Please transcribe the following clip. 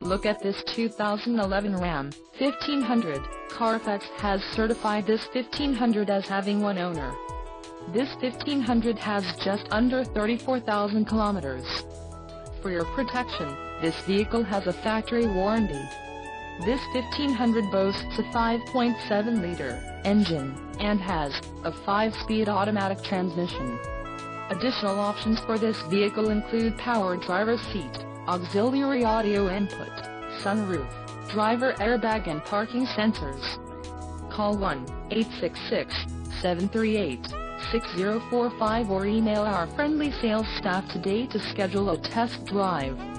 Look at this 2011 Ram 1500. Carfax has certified this 1500 as having one owner. This 1500 has just under 34,000 kilometers. For your protection, this vehicle has a factory warranty. This 1500 boasts a 5.7-liter engine, and has a 5-speed automatic transmission. Additional options for this vehicle include power driver seat, auxiliary audio input, sunroof, driver airbag and parking sensors. Call 1-866-738-6045 or email our friendly sales staff today to schedule a test drive.